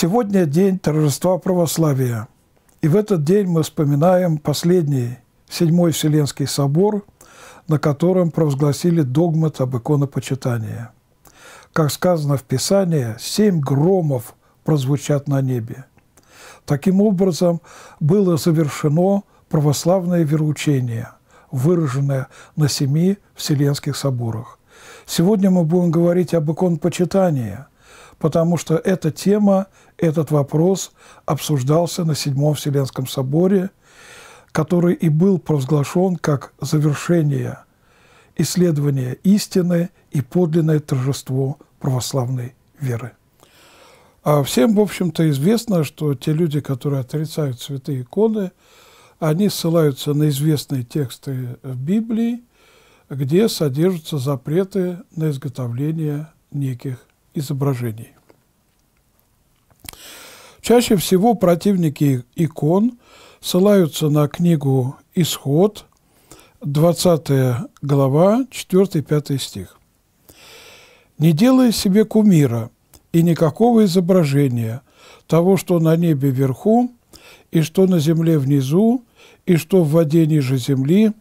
Сегодня день торжества православия. И в этот день мы вспоминаем последний, Седьмой Вселенский собор, на котором провозгласили догмат об иконопочитании. Как сказано в Писании, семь громов прозвучат на небе. Таким образом, было завершено православное вероучение, выраженное на семи Вселенских соборах. Сегодня мы будем говорить об иконопочитании – потому что эта тема, этот вопрос обсуждался на Седьмом Вселенском соборе, который и был провозглашен как завершение исследования истины и подлинное торжество православной веры. А всем, в общем-то, известно, что те люди, которые отрицают святые иконы, они ссылаются на известные тексты в Библии, где содержатся запреты на изготовление неких изображений. Чаще всего противники икон ссылаются на книгу «Исход», 20 глава, 4-5 стих. «Не делай себе кумира и никакого изображения того, что на небе вверху, и что на земле внизу, и что в воде ниже земли,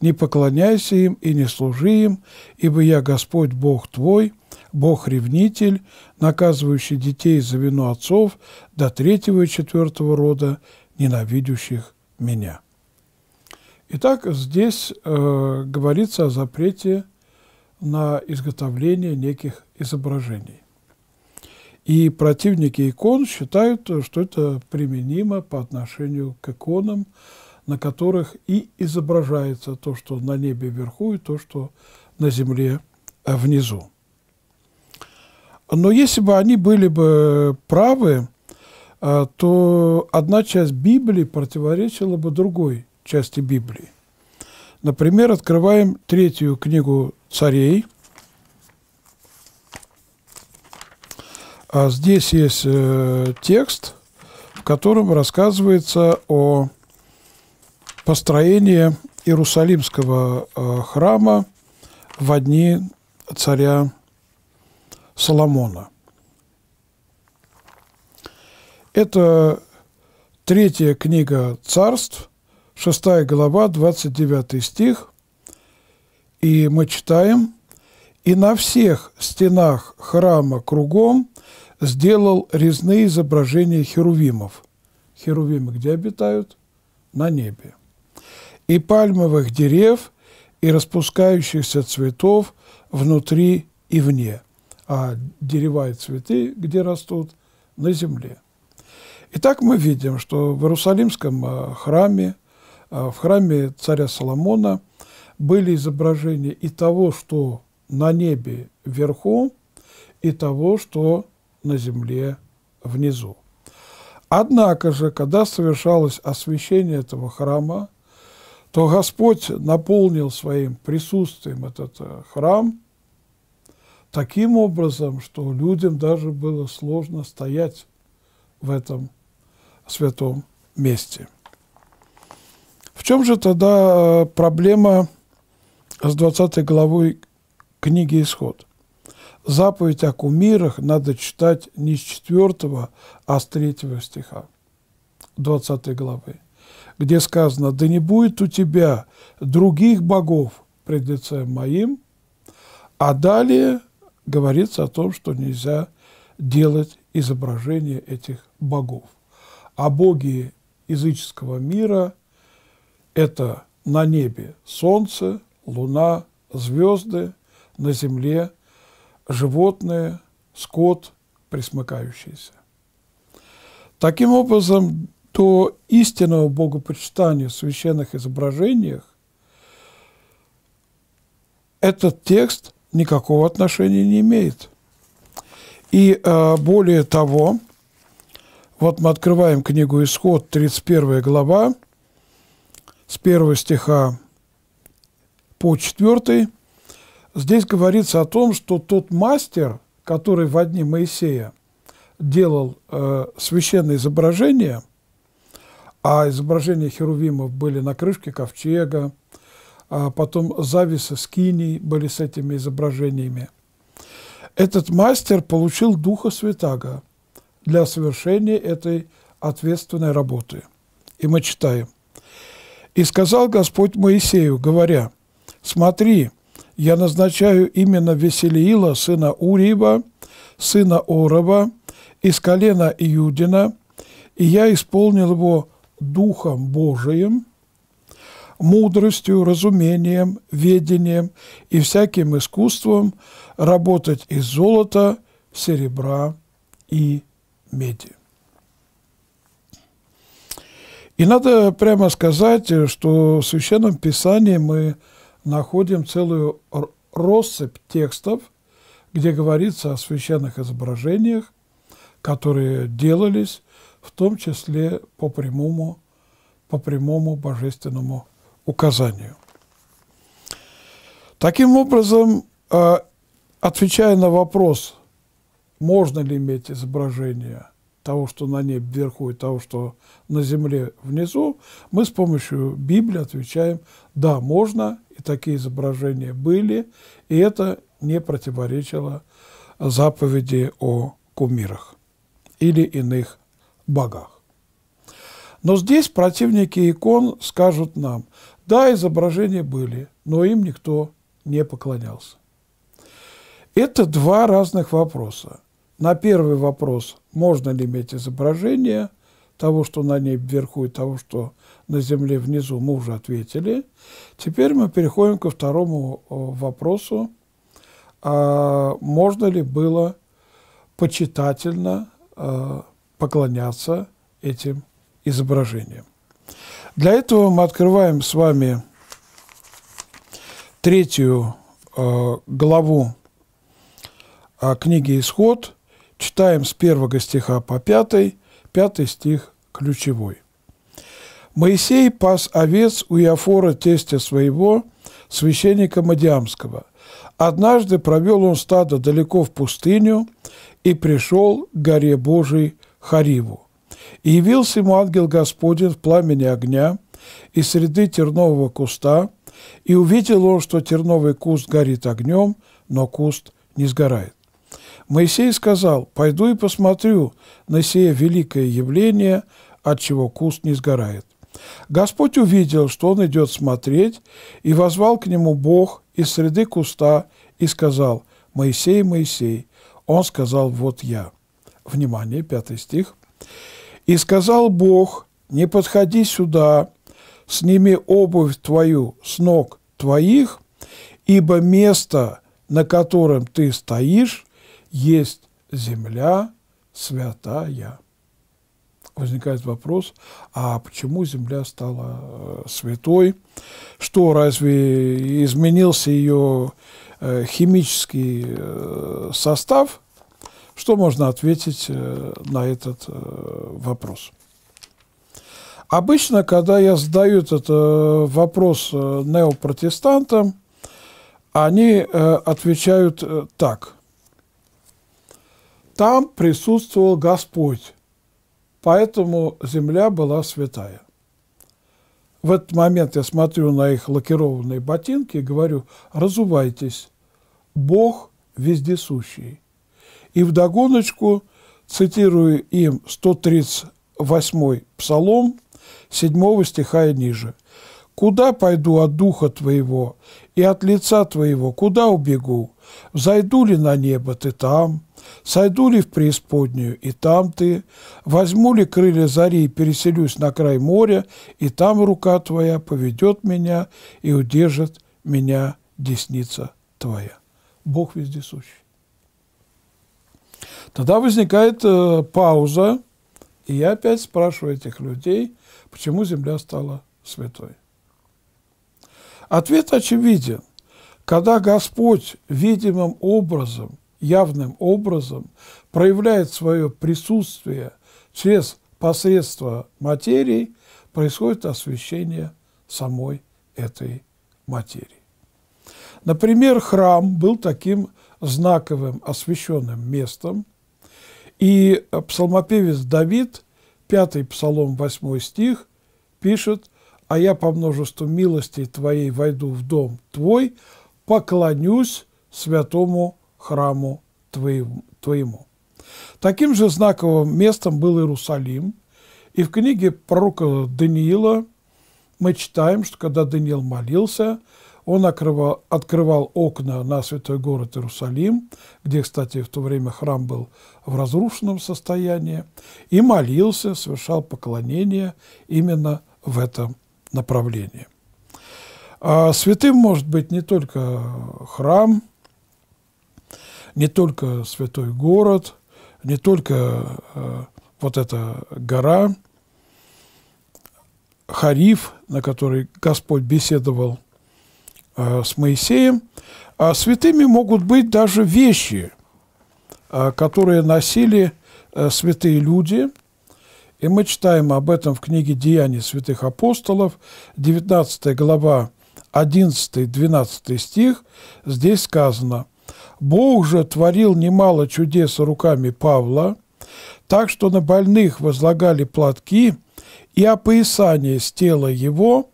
не поклоняйся им и не служи им, ибо я Господь Бог твой, Бог-ревнитель, наказывающий детей за вину отцов до третьего и четвертого рода, ненавидящих меня. Итак, здесь э, говорится о запрете на изготовление неких изображений. И противники икон считают, что это применимо по отношению к иконам, на которых и изображается то, что на небе вверху, и то, что на земле внизу. Но если бы они были бы правы, а, то одна часть Библии противоречила бы другой части Библии. Например, открываем третью книгу царей. А здесь есть э, текст, в котором рассказывается о построении Иерусалимского э, храма в дни царя Соломона. Это третья книга царств, шестая глава, 29 стих. И мы читаем, «И на всех стенах храма кругом сделал резные изображения херувимов». Херувимы где обитают? На небе. «И пальмовых дерев, и распускающихся цветов внутри и вне» а дерева и цветы где растут? На земле. Итак, мы видим, что в Иерусалимском а, храме, а, в храме царя Соломона были изображения и того, что на небе вверху, и того, что на земле внизу. Однако же, когда совершалось освящение этого храма, то Господь наполнил своим присутствием этот э, храм – таким образом, что людям даже было сложно стоять в этом святом месте. В чем же тогда э, проблема с 20 главой книги «Исход»? Заповедь о кумирах надо читать не с 4, а с 3 стиха 20 главы, где сказано «Да не будет у тебя других богов пред лицем моим», а далее говорится о том, что нельзя делать изображение этих богов. А боги языческого мира – это на небе солнце, луна, звезды, на земле животные, скот, присмыкающиеся. Таким образом, до истинного богопочитания в священных изображениях этот текст никакого отношения не имеет. И э, более того, вот мы открываем книгу «Исход», 31 глава, с 1 стиха по 4. Здесь говорится о том, что тот мастер, который в одни Моисея делал э, священные изображения, а изображения херувимов были на крышке ковчега, а потом зависы скиней были с этими изображениями. Этот мастер получил Духа Святаго для совершения этой ответственной работы. И мы читаем. «И сказал Господь Моисею, говоря, «Смотри, я назначаю именно Веселиила, сына Уриева, сына Орова, из колена Иудина, и я исполнил его Духом Божиим, мудростью, разумением, ведением и всяким искусством работать из золота, серебра и меди. И надо прямо сказать, что в Священном Писании мы находим целую россыпь текстов, где говорится о священных изображениях, которые делались в том числе по прямому, по прямому божественному указанию. Таким образом, а, отвечая на вопрос, можно ли иметь изображение того, что на небе вверху, и того, что на земле внизу, мы с помощью Библии отвечаем, да, можно, и такие изображения были, и это не противоречило заповеди о кумирах или иных богах. Но здесь противники икон скажут нам, да, изображения были, но им никто не поклонялся. Это два разных вопроса. На первый вопрос, можно ли иметь изображение того, что на ней вверху, и того, что на земле внизу, мы уже ответили. Теперь мы переходим ко второму вопросу. А можно ли было почитательно а, поклоняться этим изображениям? Для этого мы открываем с вами третью э, главу э, книги «Исход», читаем с первого стиха по пятый, пятый стих ключевой. «Моисей пас овец у Иофора, тестя своего, священника Мадиамского. Однажды провел он стадо далеко в пустыню и пришел к горе Божией Хариву. И явился ему ангел Господень в пламени огня из среды тернового куста, и увидел он, что терновый куст горит огнем, но куст не сгорает. Моисей сказал, «Пойду и посмотрю на сие великое явление, от чего куст не сгорает». Господь увидел, что он идет смотреть, и возвал к нему Бог из среды куста и сказал, «Моисей, Моисей». Он сказал, «Вот я». Внимание, пятый стих. И сказал Бог, не подходи сюда, сними обувь твою с ног твоих, ибо место, на котором ты стоишь, есть земля святая. Возникает вопрос, а почему земля стала э, святой? Что, разве изменился ее э, химический э, состав – что можно ответить на этот вопрос? Обычно, когда я задаю этот э, вопрос неопротестантам, они отвечают так. Там присутствовал Господь, поэтому земля была святая. В этот момент я смотрю на их лакированные ботинки и говорю, разувайтесь, Бог вездесущий. И вдогоночку цитирую им 138 псалом 7 стиха и ниже. «Куда пойду от духа твоего и от лица твоего, куда убегу? Зайду ли на небо, ты там? Сойду ли в преисподнюю, и там ты? Возьму ли крылья зари и переселюсь на край моря, и там рука твоя поведет меня и удержит меня десница твоя». Бог вездесущий. Тогда возникает э, пауза, и я опять спрашиваю этих людей, почему Земля стала святой. Ответ очевиден. Когда Господь видимым образом, явным образом проявляет свое присутствие через посредство материи, происходит освещение самой этой материи. Например, храм был таким знаковым освященным местом, и псалмопевец Давид, пятый псалом, восьмой стих, пишет, «А я по множеству милостей Твоей войду в дом Твой, поклонюсь святому храму Твоему». Таким же знаковым местом был Иерусалим. И в книге пророка Даниила мы читаем, что когда Даниил молился, он открывал, открывал окна на святой город Иерусалим, где, кстати, в то время храм был в разрушенном состоянии, и молился, совершал поклонение именно в этом направлении. А святым может быть не только храм, не только святой город, не только э, вот эта гора, Хариф, на которой Господь беседовал с Моисеем, а святыми могут быть даже вещи, э, которые носили э, святые люди. И мы читаем об этом в книге «Деяний святых апостолов», 19 глава, 11-12 стих. Здесь сказано – Бог же творил немало чудес руками Павла, так что на больных возлагали платки и опоясание с тела его,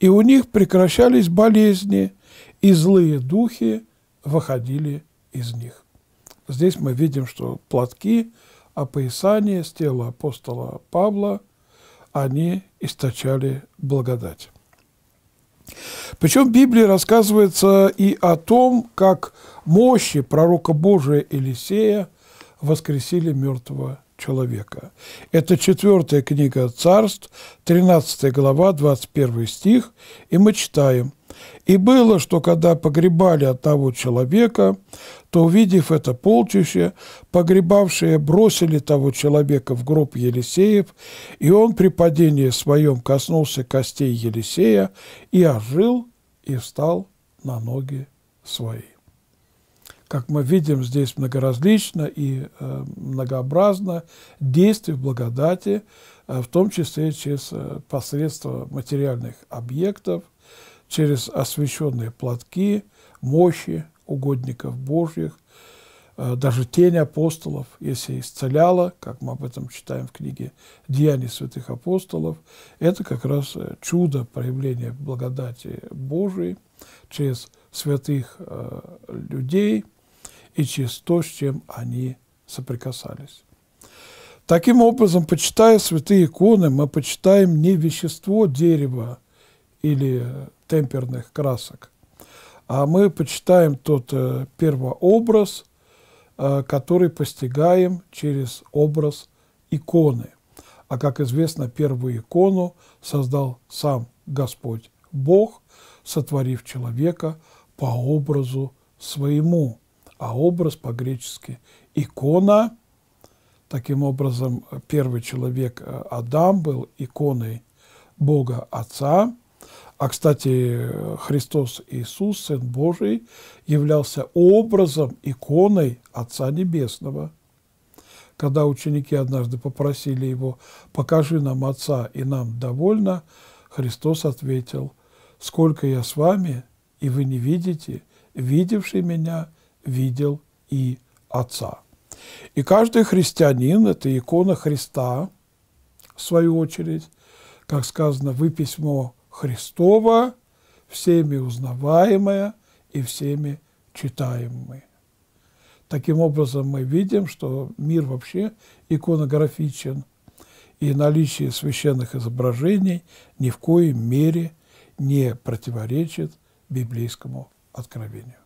и у них прекращались болезни, и злые духи выходили из них. Здесь мы видим, что платки, опоясание с тела апостола Павла, они источали благодать. Причем в Библии рассказывается и о том, как мощи пророка Божия Елисея воскресили мертвого человека. Это четвертая книга Царств, 13 глава, 21 стих, и мы читаем. «И было, что когда погребали одного человека, то, увидев это полчище, погребавшие бросили того человека в гроб Елисеев, и он при падении своем коснулся костей Елисея и ожил и встал на ноги свои». Как мы видим, здесь многоразлично и э, многообразно действие благодати, э, в том числе через э, посредство материальных объектов, через освященные платки, мощи угодников Божьих, даже тень апостолов, если исцеляла, как мы об этом читаем в книге «Деяния святых апостолов», это как раз чудо проявления благодати Божией через святых людей – и через то, с чем они соприкасались. Таким образом, почитая святые иконы, мы почитаем не вещество дерева или темперных красок, а мы почитаем тот э, первообраз, э, который постигаем через образ иконы. А как известно, первую икону создал сам Господь Бог, сотворив человека по образу своему а образ по-гречески икона. Таким образом, первый человек э, Адам был иконой Бога Отца. А, кстати, Христос Иисус, Сын Божий, являлся образом, иконой Отца Небесного. Когда ученики однажды попросили его «покажи нам Отца, и нам довольно», Христос ответил «Сколько я с вами, и вы не видите, видевший меня – видел и Отца. И каждый христианин – это икона Христа, в свою очередь, как сказано, вы письмо Христова, всеми узнаваемое и всеми читаемое. Таким образом, мы видим, что мир вообще иконографичен, и наличие священных изображений ни в коей мере не противоречит библейскому откровению.